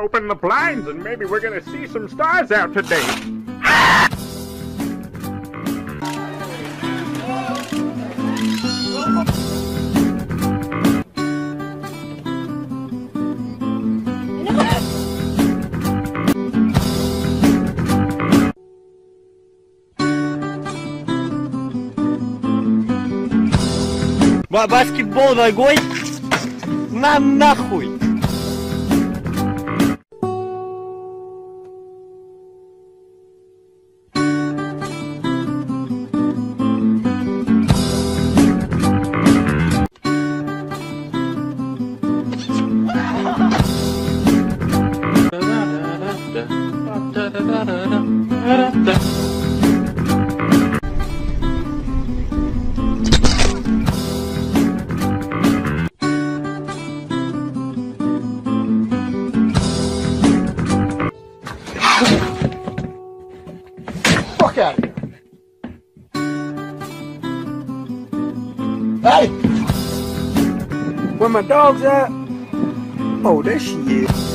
open the blinds and maybe we're gonna see some stars out today. Ба- Баскетбол ногой? На нахуй! Fuck out of here. Hey! Where my dog's at? Oh, there she is.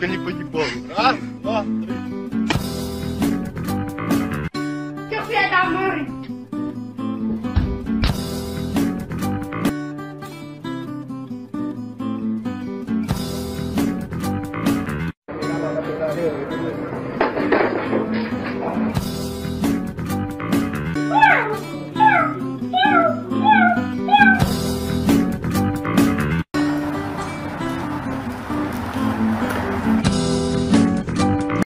сука, не погибал. Раз, два, три.